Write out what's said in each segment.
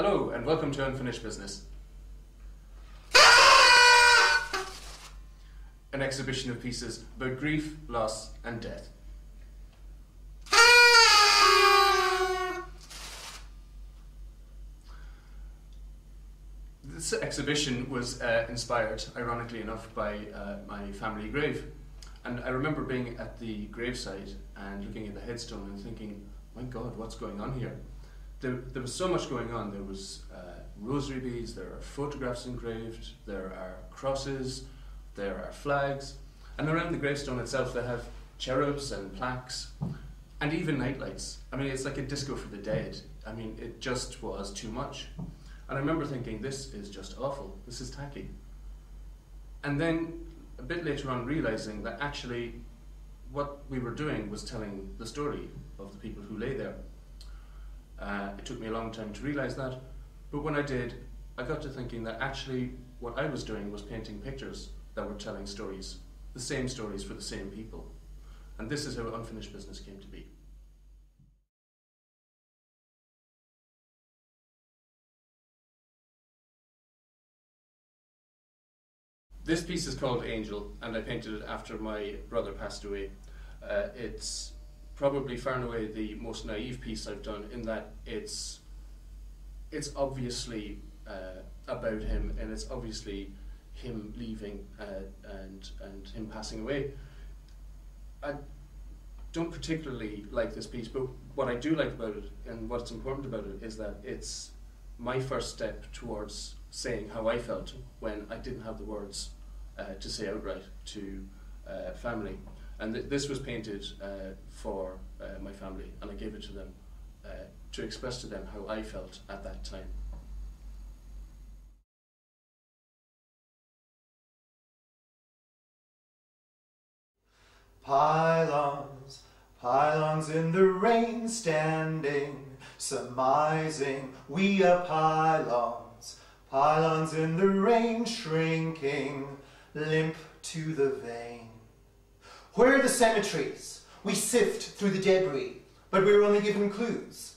Hello, and welcome to Unfinished Business. An exhibition of pieces about grief, loss, and death. This exhibition was uh, inspired, ironically enough, by uh, my family grave. And I remember being at the gravesite and looking at the headstone and thinking, my God, what's going on here? There, there was so much going on. There was uh, rosary beads, there are photographs engraved, there are crosses, there are flags. And around the gravestone itself, they have cherubs and plaques and even nightlights. I mean, it's like a disco for the dead. I mean, it just was too much. And I remember thinking, this is just awful. This is tacky. And then a bit later on, realizing that actually what we were doing was telling the story of the people who lay there. Uh, it took me a long time to realize that, but when I did, I got to thinking that actually what I was doing was painting pictures that were telling stories, the same stories for the same people. And this is how Unfinished Business came to be. This piece is called Angel, and I painted it after my brother passed away. Uh, it's probably far and away the most naive piece I've done in that it's it's obviously uh, about him, and it's obviously him leaving uh, and and him passing away. I don't particularly like this piece, but what I do like about it, and what's important about it, is that it's my first step towards saying how I felt when I didn't have the words uh, to say outright to uh, family. And th this was painted uh, for uh, my family, and I gave it to them uh, to express to them how I felt at that time. Pylons, pylons in the rain standing, surmising we are pylons, pylons in the rain shrinking, limp to the vein. Where are the cemeteries? We sift through the debris, but we're only given clues.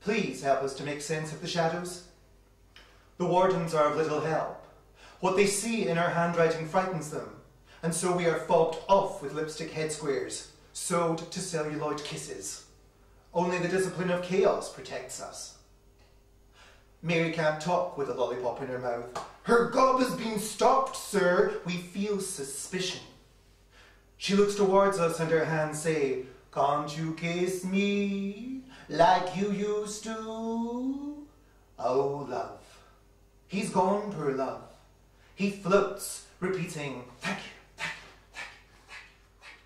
Please help us to make sense of the shadows. The wardens are of little help. What they see in our handwriting frightens them, and so we are fobbed off with lipstick head squares, sewed to celluloid kisses. Only the discipline of chaos protects us. Mary can't talk with a lollipop in her mouth. Her gob has been stopped, sir. We feel suspicion. She looks towards us and her hands say, Can't you kiss me like you used to? Oh, love. He's gone, poor love. He floats, repeating, Thank you, thank you, thank you, thank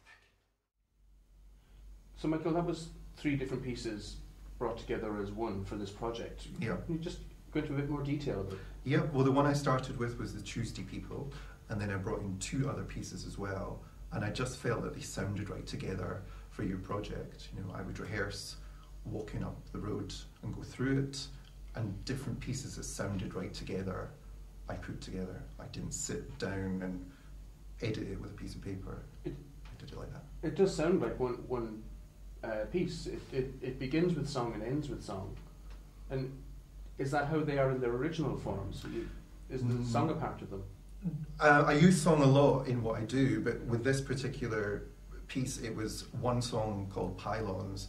you. So, Michael, that was three different pieces brought together as one for this project. Yeah. Can you just go into a bit more detail Yeah, well, the one I started with was the Tuesday People, and then I brought in two other pieces as well, and I just felt that they sounded right together for your project. You know, I would rehearse walking up the road and go through it, and different pieces that sounded right together, I put together. I didn't sit down and edit it with a piece of paper. It- I did it like that. It does sound like one one uh, piece. It, it it begins with song and ends with song, and is that how they are in their original forms? Is the Mm. song a part of them? Uh, I use song a lot in what I do, but with this particular piece, it was one song called Pylons,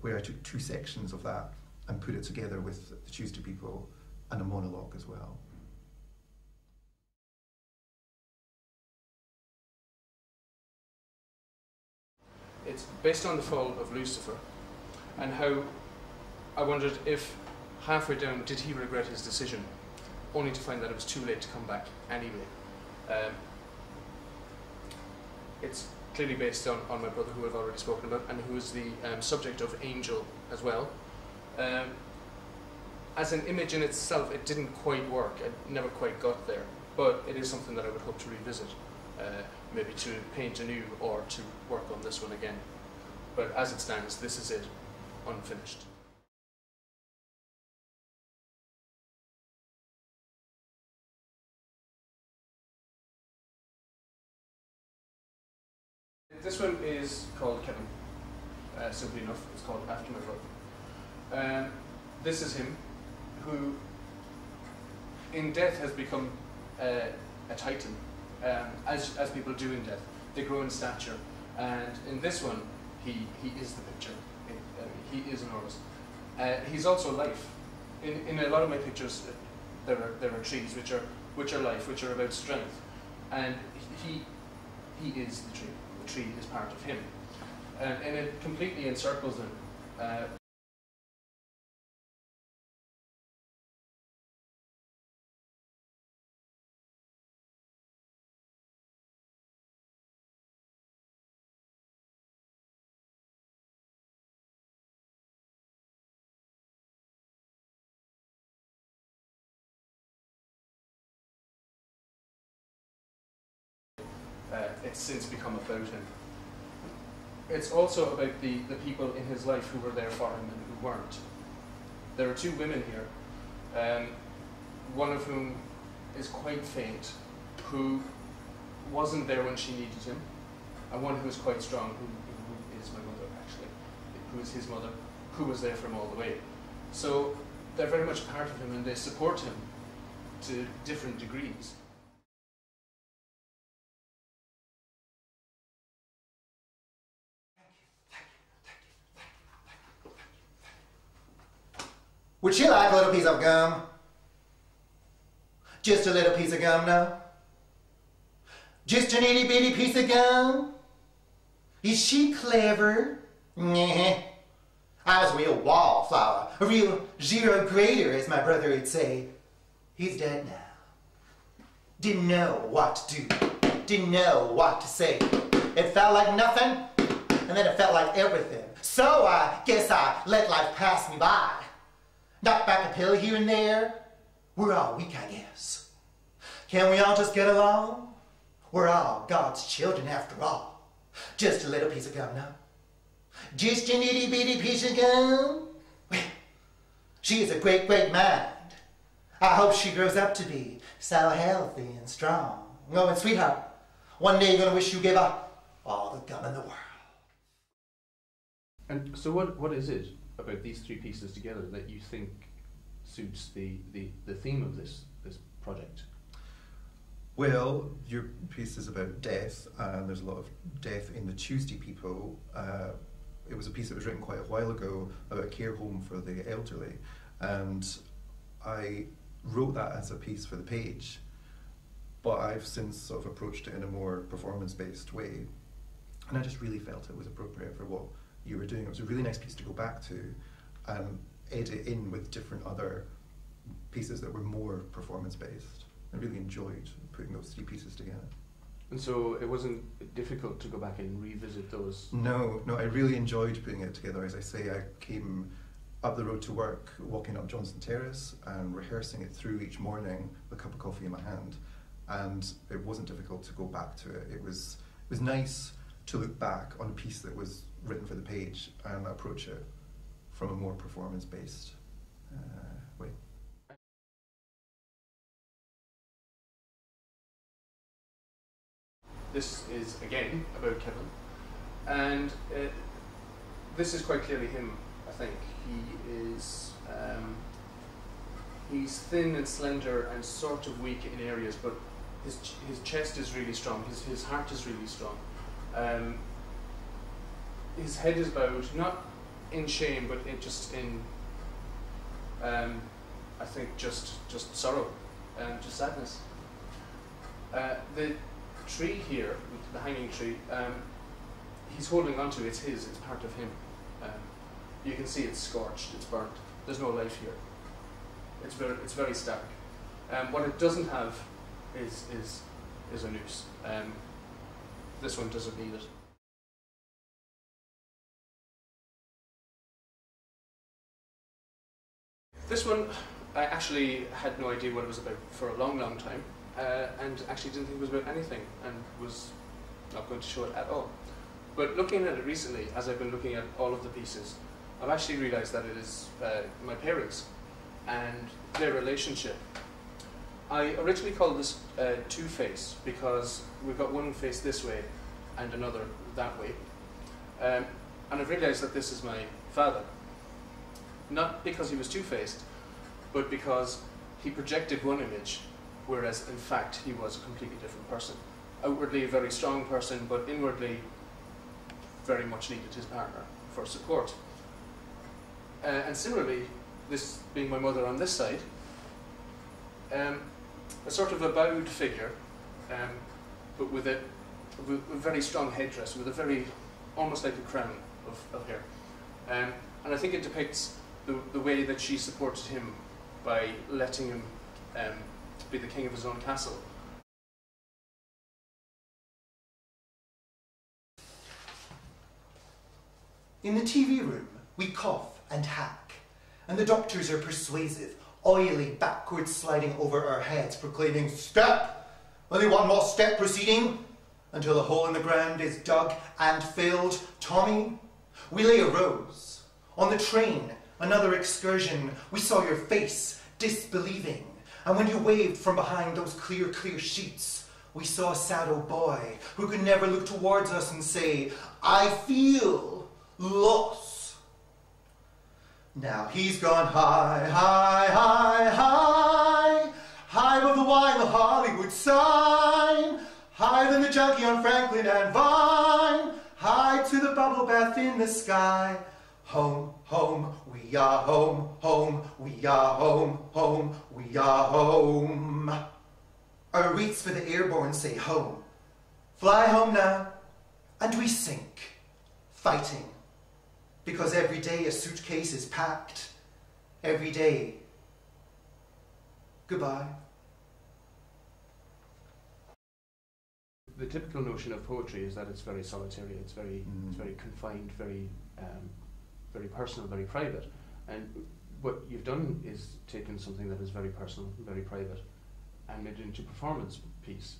where I took two sections of that and put it together with the Tuesday People and a monologue as well. It's based on the fall of Lucifer, and how I wondered if halfway down did he regret his decision, only to find that it was too late to come back anyway. Um, it's clearly based on, on my brother, who I've already spoken about, and who is the um, subject of Angel as well. Um, as an image in itself, it didn't quite work. It never quite got there. But it is something that I would hope to revisit, uh, maybe to paint anew or to work on this one again. But as it stands, this is it, unfinished. This one is called Kevin. Uh, simply enough, it's called After My Brother. Um, this is him. who in death has become uh, a titan, um, as, as people do in death. They grow in stature. And in this one, he, he is the picture. It, uh, he is enormous. Uh, he's also life. In, in a lot of my pictures, uh, there are, there are trees which are, which are life, which are about strength. And he, he is the tree. Tree is part of him. And, and it completely encircles him. Uh, it's since become about him. It's also about the, the people in his life who were there for him and who weren't. There are two women here, um, one of whom is quite faint, who wasn't there when she needed him, and one who is quite strong, who, who is my mother actually, who is his mother, who was there for him all the way. So they're very much part of him and they support him to different degrees. Would you like a little piece of gum? Just a little piece of gum, no? Just an itty bitty piece of gum? Is she clever? Nah. I was a real wallflower, a real zero grader, as my brother would say. He's dead now. Didn't know what to do, didn't know what to say. It felt like nothing, and then it felt like everything. So I guess I let life pass me by. Knock back a pill here and there. We're all weak, I guess. Can we all just get along? We're all God's children after all. Just a little piece of gum, no? Just an itty bitty piece of gum? Well, she is a great, great mind. I hope she grows up to be so healthy and strong. Oh, and sweetheart, one day you're gonna wish you gave up all the gum in the world. And so, what, what is it about these three pieces together that you think suits the, the, the theme of this, this project? Well, your piece is about death, and there's a lot of death in the Tuesday people. Uh, it was a piece that was written quite a while ago about a care home for the elderly, and I wrote that as a piece for the page, but I've since sort of approached it in a more performance-based way, and I just really felt it was appropriate for what you were doing. It was a really nice piece to go back to and edit in with different other pieces that were more performance-based. I really enjoyed putting those three pieces together. And so, it wasn't difficult to go back and revisit those. No, no, I really enjoyed putting it together. As I say, I came up the road to work, walking up Johnson Terrace and rehearsing it through each morning with a cup of coffee in my hand. And it wasn't difficult to go back to it. It was, it was nice to look back on a piece that was written for the page and approach it from a more performance based uh, way. This is again about Kevin, and uh, this is quite clearly him. I think he is. Um, he's thin and slender and sort of weak in areas, but his ch- his chest is really strong. His his heart is really strong. Um, his head is bowed, not in shame, but in just in. Um, I think just just sorrow, and just sadness. Uh, the tree here, the hanging tree, um, he's holding onto. It's his. It's part of him. Um, you can see it's scorched. It's burnt. There's no life here. It's very it's very stark. Um, what it doesn't have is is is a noose. Um, this one doesn't need it. This one, I actually had no idea what it was about for a long, long time, uh, and actually didn't think it was about anything, and was not going to show it at all. But looking at it recently, as I've been looking at all of the pieces, I've actually realised that it is uh, my parents and their relationship. I originally called this uh, two face because we've got one face this way and another that way. Um, and I've realised that this is my father. Not because he was two faced, but because he projected one image, whereas in fact he was a completely different person. Outwardly a very strong person, but inwardly very much needed his partner for support. Uh, and similarly, this being my mother on this side, um, a sort of a bowed figure, um, but with a, with a very strong headdress, with a very, almost like a crown of, of hair. Um, and I think it depicts the, the way that she supported him by letting him um, be the king of his own castle. In the TV room, we cough and hack, and the doctors are persuasive, oily backwards sliding over our heads, proclaiming, Step! Only one more step proceeding, until the hole in the ground is dug and filled. Tommy, we lay a rose. On the train, another excursion, we saw your face, disbelieving. And when you waved from behind those clear, clear sheets, we saw a sad old boy who could never look towards us and say, I feel loss. Now he's gone high, high, high, high, high above the wine of Hollywood sign, higher than the junkie on Franklin and Vine, high to the bubble bath in the sky. Home, home, we are home, home, we are home, home, we are home. Our reeds for the airborne say home. Fly home now, and we sink, fighting because every day a suitcase is packed. Every day. Goodbye. The typical notion of poetry is that it's very solitary, it's very, Mm. it's very confined, very, um, very personal, very private. And what you've done is taken something that is very personal, very private, and made it into a performance piece.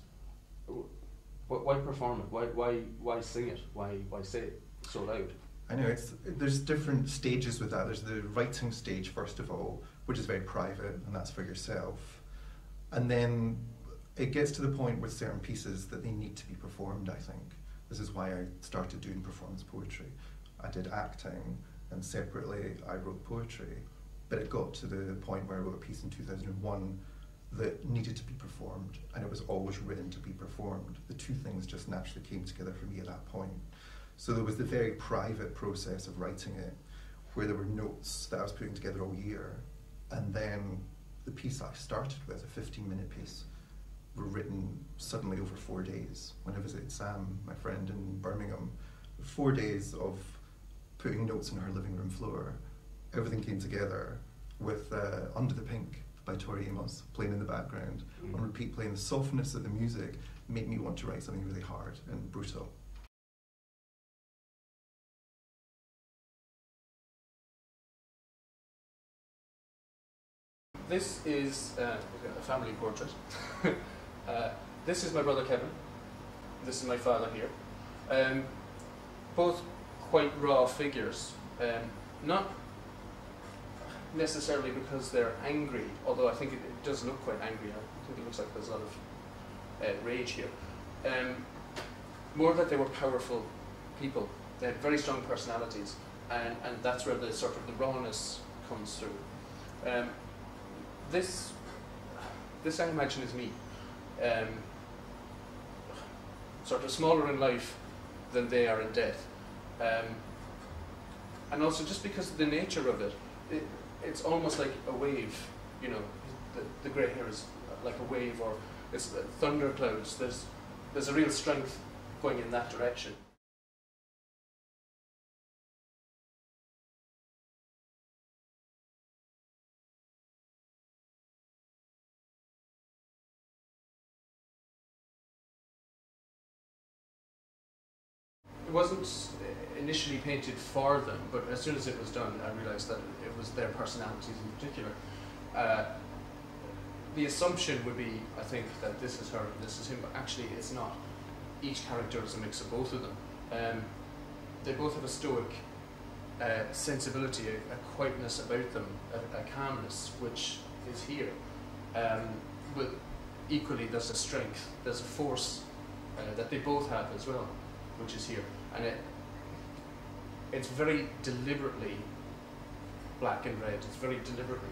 Why perform it? Why, why, why sing it? Why, why say it so loud? I know it's there's different stages with that. There's the writing stage first of all, which is very private, and that's for yourself. And then it gets to the point with certain pieces that they need to be performed. I think this is why I started doing performance poetry. I did acting, and separately I wrote poetry. But it got to the point where I wrote a piece in 2001 that needed to be performed, and it was always written to be performed. The two things just naturally came together for me at that point. So there was the very private process of writing it, where there were notes that I was putting together all year, and then the piece I started with, a 15 minute piece, were written suddenly over four days. When I visited Sam, my friend in Birmingham, four days of putting notes on her living room floor, everything came together with uh, Under the Pink by Tori Amos playing in the background, on repeat playing. The softness of the music made me want to write something really hard and brutal. This is uh, a family portrait. uh, this is my brother Kevin. This is my father here. Um, both quite raw figures. Um, not necessarily because they're angry, although I think it, it does look quite angry. I think it looks like there's a lot of uh, rage here. Um, more that they were powerful people. They had very strong personalities, and, and that's where the sort of the rawness comes through. Um, this, this I imagine is me. Um, sort of smaller in life than they are in death. Um, and also just because of the nature of it, it it's almost like a wave, you know, the, the grey hair is like a wave or it's uh, thunder clouds. There's, there's a real strength going in that direction. It wasn't initially painted for them, but as soon as it was done, I realised that it was their personalities in particular. Uh, the assumption would be, I think, that this is her and this is him, but actually it's not. Each character is a mix of both of them. Um, they both have a stoic uh, sensibility, a, a quietness about them, a, a calmness, which is here. Um, but equally, there's a strength, there's a force uh, that they both have as well, which is here. And it, it's very deliberately black and red. It's very deliberately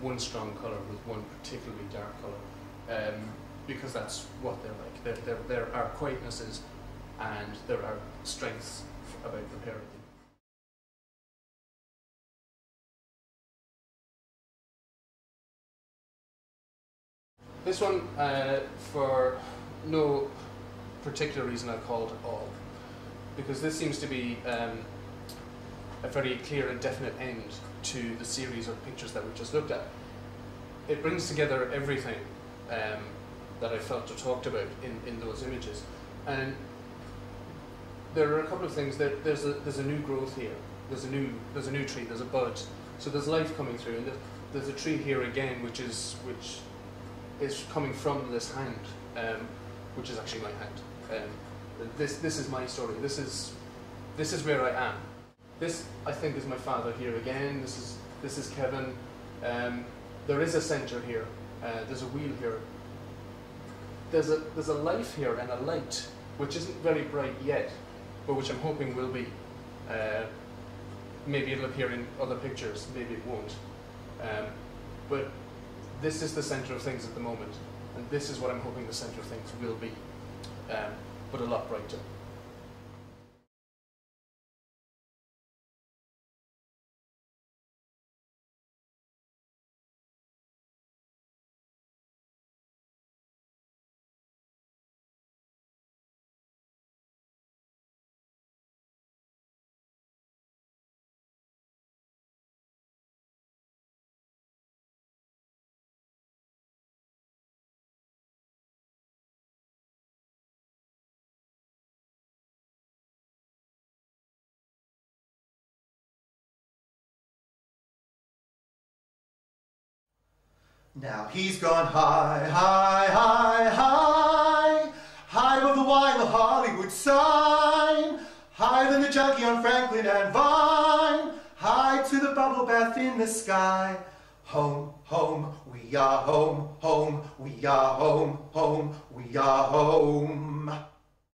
one strong colour with one particularly dark colour, um, because that's what they're like. There, there, there are quietnesses and there are strengths about of them. This one, uh, for no particular reason, I called all, because this seems to be um, a very clear and definite end to the series of pictures that we just looked at. It brings together everything um, that I felt or talked about in, in those images. And there are a couple of things. There, there's, a, there's a new growth here. There's a new, there's a new tree, there's a bud. So there's life coming through. And there's, there's a tree here again, which is, which is coming from this hand, um, which is actually my hand. Um, this, this is my story. This is, this is where I am. This, I think, is my father here again. This is, this is Kevin. Um, there is a centre here. Uh, there's a wheel here. There's a, there's a life here and a light, which isn't very bright yet, but which I'm hoping will be. Uh, maybe it'll appear in other pictures, maybe it won't. Um, but this is the centre of things at the moment, and this is what I'm hoping the centre of things will be, um, but a lot brighter. Now he's gone high, high, high, high, high above the wine, the Hollywood sign, higher than the junkie on Franklin and Vine, high to the bubble bath in the sky. Home, home, we are home, home, we are home, home, we are home.